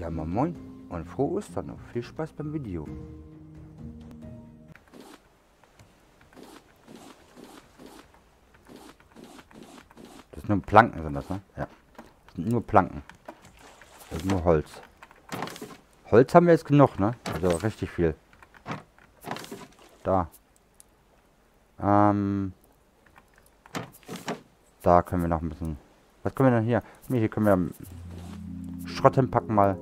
Ja, moin moin und frohe Ostern und viel Spaß beim Video. Das sind nur Planken, sind das, ne? Ja. Das sind nur Planken. Das ist nur Holz. Holz haben wir jetzt genug, ne? Also richtig viel. Da. Ähm. Da können wir noch ein bisschen... Was können wir denn hier? hier können wir Schrott hinpacken mal.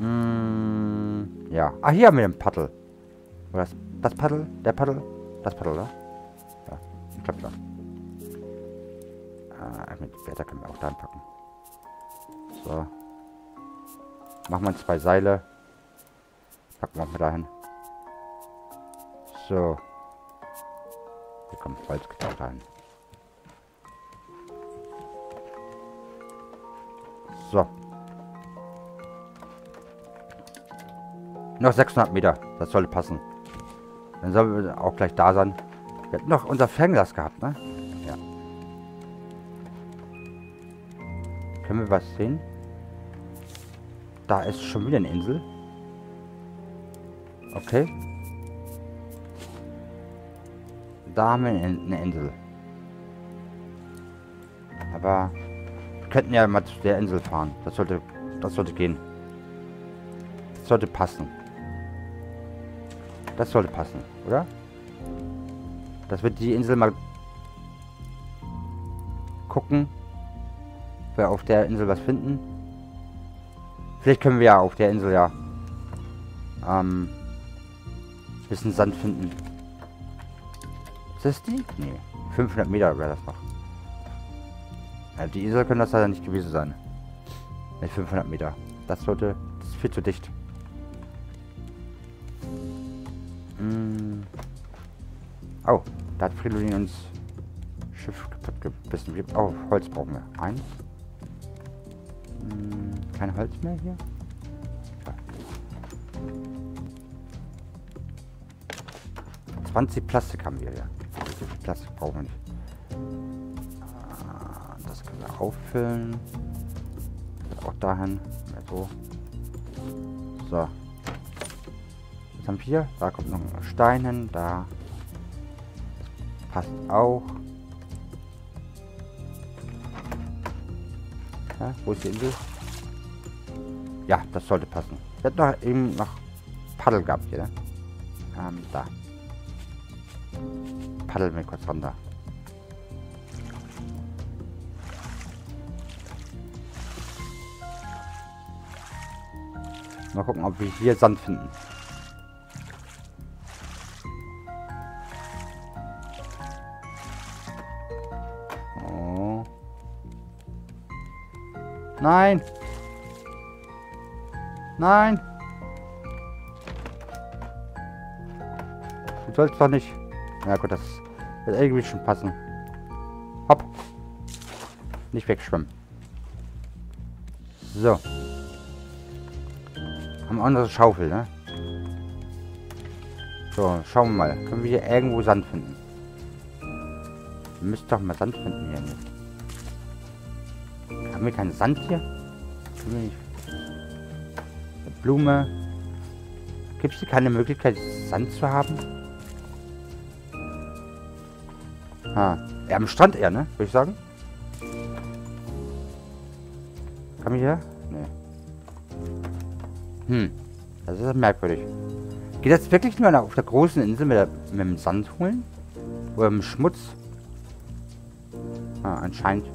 Mm, ja. Ah, hier haben wir ein Paddel. Oder das, das Paddel? Der Paddel? Das Paddel, oder? Ja, ich glaube ja. Ah, mit Wetter können wir auch da einpacken. So. Machen wir zwei Seile. Packen wir auch mit dahin. So. Hier kommt Holz geht auch dahin. So. Noch 600 Meter. Das sollte passen. Dann sollen wir auch gleich da sein. Wir hatten noch unser Fernglas gehabt, ne? Ja. Können wir was sehen? Da ist schon wieder eine Insel. Okay. Da haben wir eine Insel. Aber wir könnten ja mal zu der Insel fahren. Das sollte, das sollte gehen. Das sollte passen. Das sollte passen, oder? Dass wir die Insel mal gucken. Wir auf der Insel was finden. Vielleicht können wir ja auf der Insel ja ähm, bisschen Sand finden. Ist das die? Nee. 500 Meter wäre das noch. Ja, die Insel können das leider nicht gewesen sein. Mit 500 Meter. Das sollte... Das ist viel zu dicht. Oh, da hat Fridolin uns Schiff kaputt gebissen. Oh, Holz brauchen wir. Eins. Hm, kein Holz mehr hier? Ja. 20 Plastik haben wir ja. So viel Plastik brauchen wir nicht. Ah, das können wir auffüllen. Auch dahin. so. So haben wir. Da kommt noch ein Stein hin. Da passt auch. Ja, wo ist die Insel? Ja, das sollte passen. Ich hätte noch eben noch Paddel gehabt hier. Ne? Ähm, da. Paddel mir kurz runter. Mal gucken, ob wir hier Sand finden. Nein. Nein. Du sollst doch nicht. Ja gut, das wird irgendwie schon passen. Hopp. Nicht wegschwimmen. So. Haben unsere Schaufel, ne? So, schauen wir mal. Können wir hier irgendwo Sand finden? Müssen doch mal Sand finden hier. Nicht. Haben wir keinen Sand hier? Blume. Gibt es keine Möglichkeit, Sand zu haben? Ah, ja, am Strand eher, ne? Würde ich sagen. Kann ich hier? Nee. Hm. Das ist merkwürdig. Geht das wirklich nur auf der großen Insel mit, der, mit dem Sand holen? Oder mit dem Schmutz? Ah, anscheinend.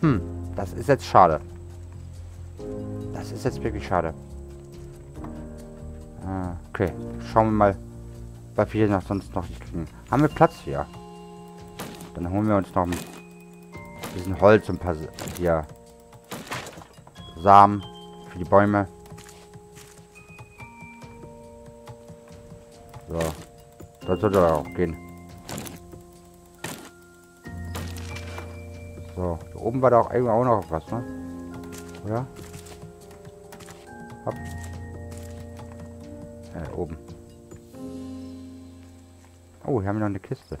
Hm, das ist jetzt schade. Das ist jetzt wirklich schade. Ah, okay, schauen wir mal, was wir hier noch sonst noch nicht kriegen. Haben wir Platz hier? Dann holen wir uns noch ein bisschen Holz und ein paar hier Samen für die Bäume. So, das sollte auch gehen. So, oben war da auch auch noch was, ne? Oder? Hopp. Äh, oben. Oh, hier haben wir noch eine Kiste.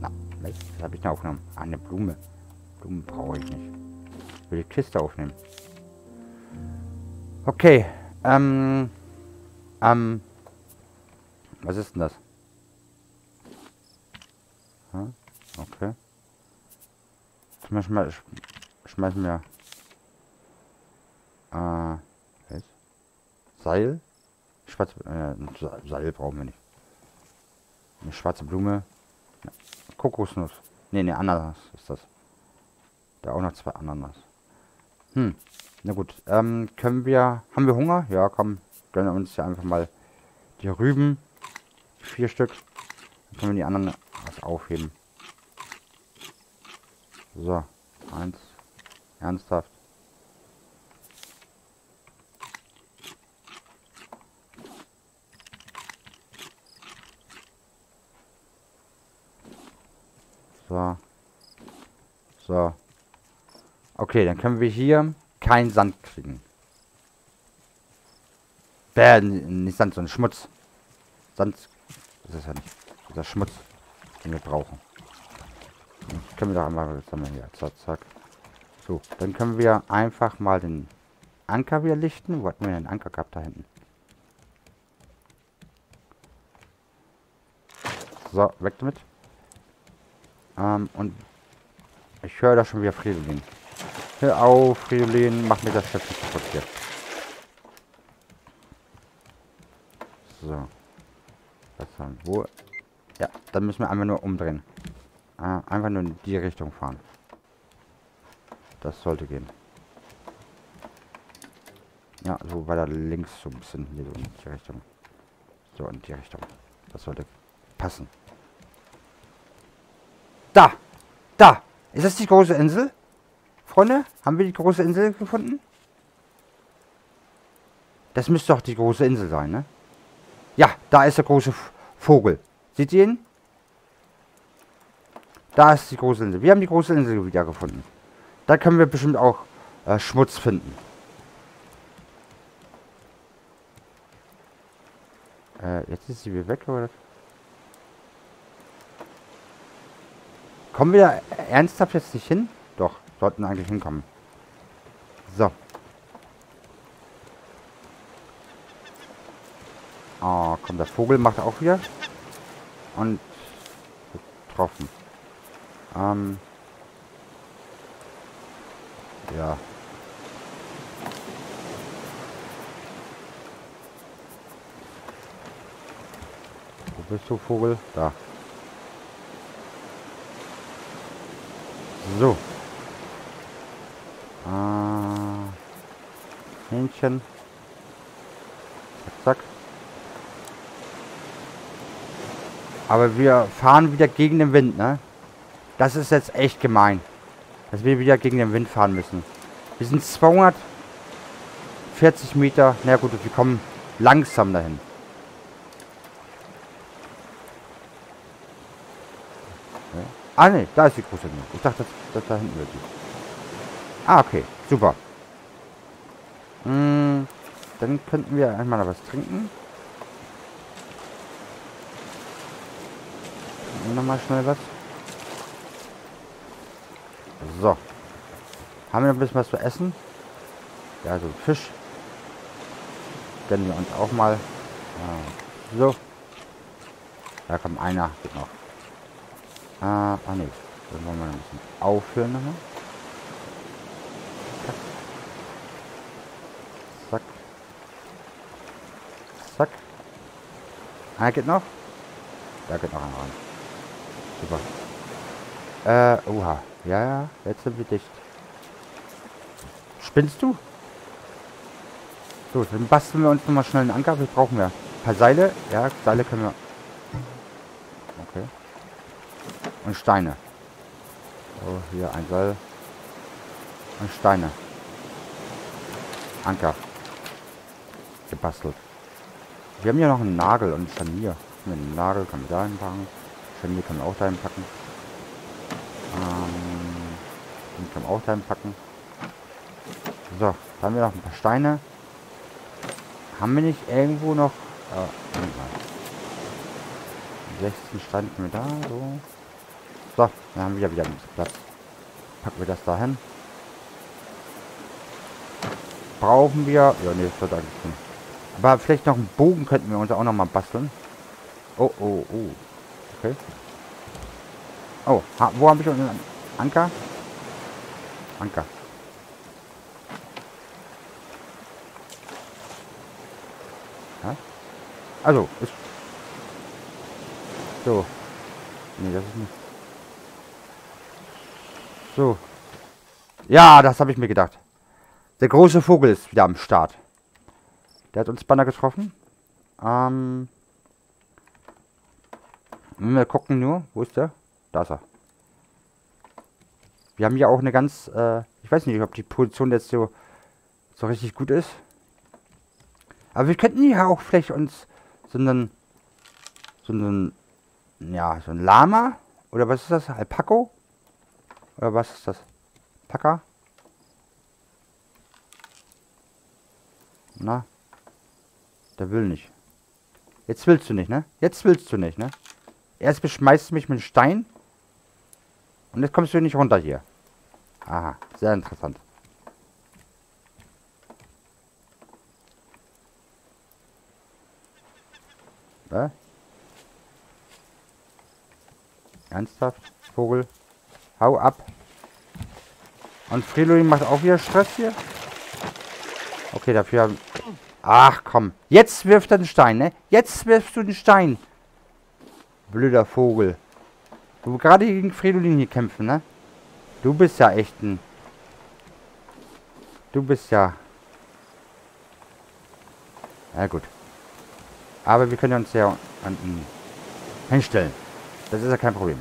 Na, was habe ich da aufgenommen? Ah, eine Blume. Blumen brauche ich nicht. Ich will die Kiste aufnehmen. Okay. Ähm. Ähm. Was ist denn das? Hm? Okay. Schmeißen wir, schmeißen wir. Äh. Was? Seil? Schwarze, äh, Seil brauchen wir nicht. Eine schwarze Blume. Kokosnuss. Ne, ne, Ananas ist das. Da auch noch zwei Ananas. Hm. Na gut. Ähm, können wir... Haben wir Hunger? Ja, komm. Gönnen uns ja einfach mal die Rüben. Vier Stück. Dann können wir die anderen was aufheben. So. Eins. Ernsthaft. So. So. Okay, dann können wir hier keinen Sand kriegen. Bäh, nicht Sand, sondern Schmutz. Sand, das ist ja nicht. Dieser Schmutz, den wir brauchen. Können wir doch einmal sammeln hier. Zack, zack. So, dann können wir einfach mal den Anker wieder lichten. Wo hatten wir den Anker gehabt da hinten? So, weg damit. Ähm, und ich höre da schon wieder Fridolin. Hör auf, Fridolin, mach mir das Schiff nicht kaputt hier. So. Das haben wo? Ja, dann müssen wir einfach nur umdrehen. Äh, einfach nur in die Richtung fahren. Das sollte gehen. Ja, so weiter links so ein bisschen hier so in die Richtung. So in die Richtung. Das sollte passen. Da! Da! Ist das die große Insel? Freunde, haben wir die große Insel gefunden? Das müsste doch die große Insel sein, ne? Ja, da ist der große Vogel. Seht ihr ihn? Da ist die große Insel. Wir haben die große Insel wieder gefunden. Da können wir bestimmt auch äh, Schmutz finden. Äh, jetzt ist sie wieder weg, oder? Kommen wir ernsthaft jetzt nicht hin? Doch, sollten eigentlich hinkommen. So. Oh, komm, der Vogel macht auch wieder. Und getroffen. Ähm. Ja. Wo bist du, Vogel? Da. So. Ah. Hähnchen. Zack, zack. Aber wir fahren wieder gegen den Wind, ne? Das ist jetzt echt gemein. Dass wir wieder gegen den Wind fahren müssen. Wir sind 240 Meter. Na gut, wir kommen langsam dahin. Ah, ne, da ist die große Linie. Ich dachte, das, da hinten wird die. Ah, okay. Super. Hm, dann könnten wir einmal was trinken. Nochmal schnell was. So. Haben wir noch ein bisschen was zu essen? Ja, so Fisch. Gönnen wir uns auch mal. Ja, so. Da kommt einer. Geht noch. Ah, ah ne. Dann wollen wir ein bisschen auffüllen nochmal. Zack. Zack. Einer geht noch. Da geht noch einer rein. Super. Äh, oha. Ja, ja, jetzt sind wir dicht. Spinnst du? So, dann basteln wir uns nochmal schnell einen Anker. Wir brauchen ja ein paar Seile. Ja, Seile können wir und Steine. So, hier ein Seil. Und Steine. Anker. Gebastelt. Wir haben hier noch einen Nagel und ein Scharnier. Den Nagel kann man da hinpacken. Scharnier kann man auch dahin packen. Den kann man auch dahin packen. So, da haben wir noch ein paar Steine. Haben wir nicht irgendwo noch... Äh, 16 Steine wir da, so. So, dann haben wir wieder ein bisschen Platz. Packen wir das da hin. brauchen wir... Ja, nee, das wird eigentlich schon. Aber vielleicht noch einen Bogen könnten wir uns auch noch mal basteln. Oh, oh, oh. Okay. Oh, ha, wo habe ich einen Anker? Anker. Ja? Also, ist... So. Nee, das ist nicht... So. Ja, das habe ich mir gedacht. Der große Vogel ist wieder am Start. Der hat uns Banner getroffen. Ähm... Wir gucken nur. Wo ist der? Da ist er. Wir haben hier auch eine ganz, äh, ich weiß nicht, ob die Position jetzt so, so richtig gut ist. Aber wir könnten hier auch vielleicht uns so einen, so einen, ja, so ein Lama, oder was ist das? Alpaco? Oder was ist das? Packer? Na? Der will nicht. Jetzt willst du nicht, ne? Jetzt willst du nicht, ne? Erst beschmeißt du mich mit Stein. Und jetzt kommst du nicht runter hier. Aha, sehr interessant. Was? Ernsthaft? Vogel? Hau ab. Und Fridolin macht auch wieder Stress hier? Okay, dafür... Ach, komm. Jetzt wirft er den Stein, ne? Jetzt wirfst du den Stein. Blöder Vogel. Wir gerade gegen Fridolin hier kämpfen, ne? Du bist ja echt ein... Du bist ja... Ja gut. Aber wir können uns ja an ihn hinstellen. Das ist ja kein Problem.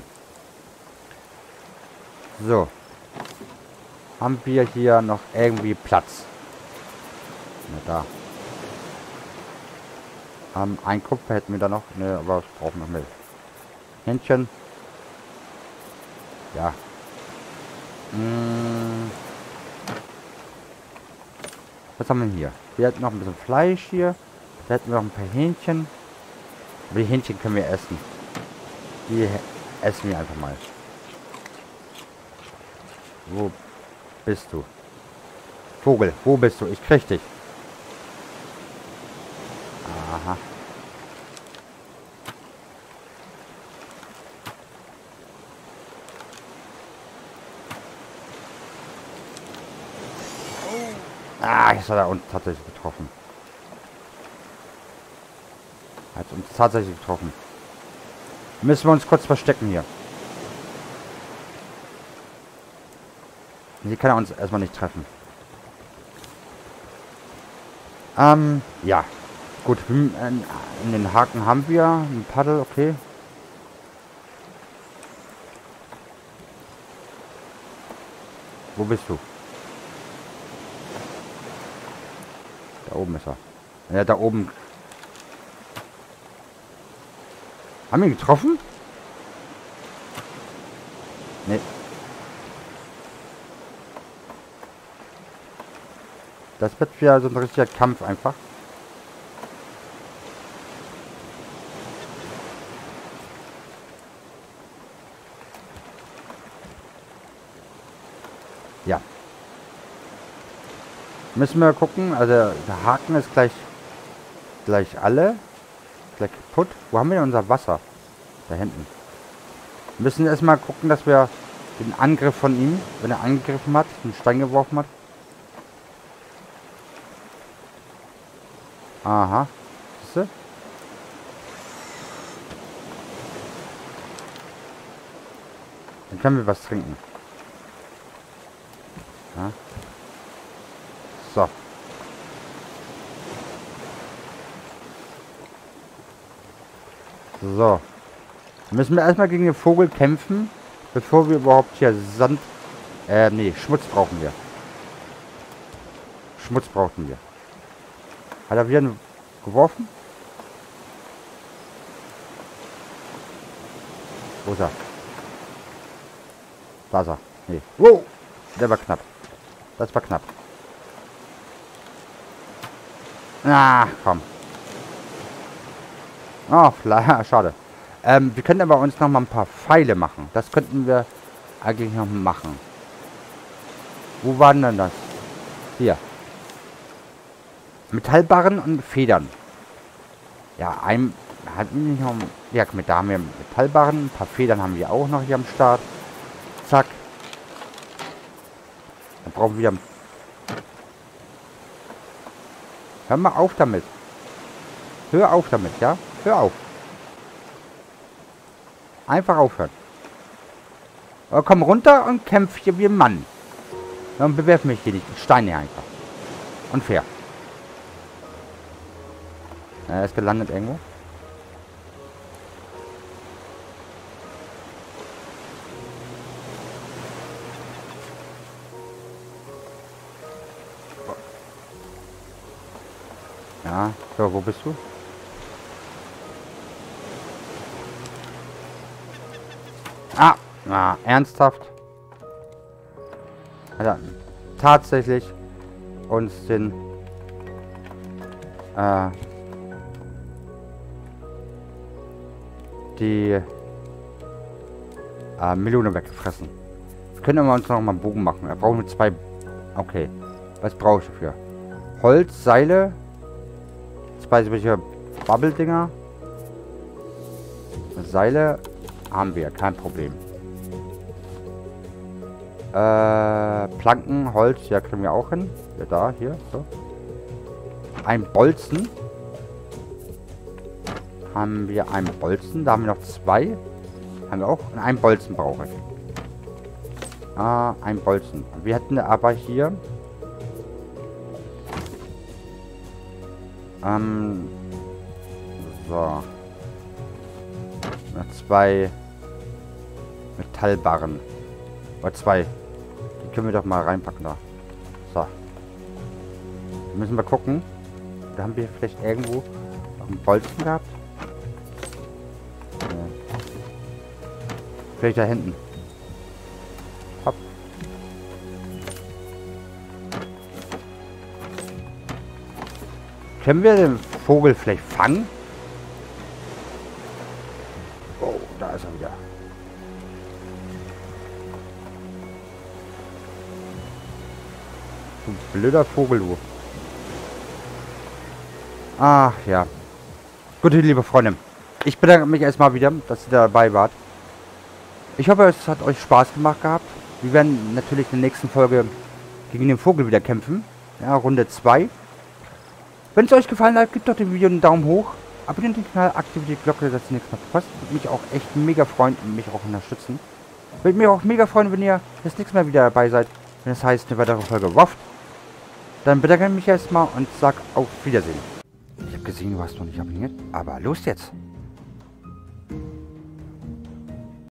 So. Haben wir hier noch irgendwie Platz? Na da. Ähm, ein Kupfer hätten wir da noch. Ne, aber brauchen noch mehr. Hähnchen. Ja. Hm. Was haben wir hier? Wir hatten noch ein bisschen Fleisch hier. Da hätten wir noch ein paar Hähnchen. Aber die Hähnchen können wir essen. Die essen wir einfach mal. Wo bist du? Vogel, wo bist du? Ich krieg dich. Ah, jetzt hat uns tatsächlich getroffen. Hat uns tatsächlich getroffen. Müssen wir uns kurz verstecken hier. Hier kann er uns erstmal nicht treffen. Ähm, ja. Gut, in den Haken haben wir ein Paddel, okay. Wo bist du? Oben ist er. Ja, da oben. Haben wir ihn getroffen? Nee. Das wird wieder so ein richtiger Kampf einfach. Müssen wir gucken. Also der Haken ist gleich gleich alle. Gleich kaputt. Wo haben wir denn unser Wasser? Da hinten. Wir müssen erstmal gucken, dass wir den Angriff von ihm, wenn er angegriffen hat, den Stein geworfen hat. Aha. Siehst du? Dann können wir was trinken. Ja. So. So. Müssen wir erstmal gegen den Vogel kämpfen, bevor wir überhaupt hier Sand... Äh, nee, Schmutz brauchen wir. Schmutz brauchen wir. Hat er wieder geworfen? Wo ist er? Da ist er. Nee. Wow! Der war knapp. Das war knapp. Ah, komm. Oh, schade. Ähm, wir können aber uns noch mal ein paar Pfeile machen. Das könnten wir eigentlich noch machen. Wo waren denn das? Hier. Metallbarren und Federn. Ja, ein... Hat nicht noch... Ja, mit da haben wir Metallbarren. Ein paar Federn haben wir auch noch hier am Start. Zack. Dann brauchen wir wieder... Hör mal auf damit. Hör auf damit, ja? Hör auf. Einfach aufhören. Aber komm runter und kämpf hier wie ein Mann. Dann bewerf mich hier nicht Steine einfach. Unfair. Er ist gelandet irgendwo. Ja, wo bist du? Ah, ah ernsthaft? Hat tatsächlich uns den äh, die äh, Melone weggefressen. Können wir uns noch mal einen Bogen machen. Wir brauchen zwei... Okay. Was brauche ich dafür? Holz, Seile, zwei solche Bubble-Dinger. Seile haben wir, kein Problem. Äh, Planken, Holz, ja, kriegen wir auch hin. Ja, da, hier, so. Ein Bolzen. Haben wir einen Bolzen. Da haben wir noch zwei. Haben wir auch. Und einen Bolzen brauche ich. Ah, ein Bolzen. Wir hätten aber hier... Ähm... So. Noch zwei Metallbarren. Oder zwei. Die können wir doch mal reinpacken da. So. Müssen wir gucken. Da haben wir vielleicht irgendwo noch einen Bolzen gehabt. Vielleicht da hinten. Können wir den Vogel vielleicht fangen? Oh, da ist er wieder. Du blöder Vogel, du. Ach ja. Gut, liebe Freunde. Ich bedanke mich erstmal wieder, dass ihr dabei wart. Ich hoffe, es hat euch Spaß gemacht gehabt. Wir werden natürlich in der nächsten Folge gegen den Vogel wieder kämpfen. Ja, Runde 2. Wenn es euch gefallen hat, gebt doch dem Video einen Daumen hoch. Abonniert den Kanal, aktiviert die Glocke, dass ihr nichts mehr verpasst. Würde mich auch echt mega freuen und mich auch unterstützen. Würde mich auch mega freuen, wenn ihr das nächste Mal wieder dabei seid. Wenn es heißt, eine weitere Folge Waft. Dann bedanke ich mich erstmal und sag auf Wiedersehen gesehen, du hast noch nicht abonniert. Aber los jetzt.